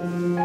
Mm-hmm.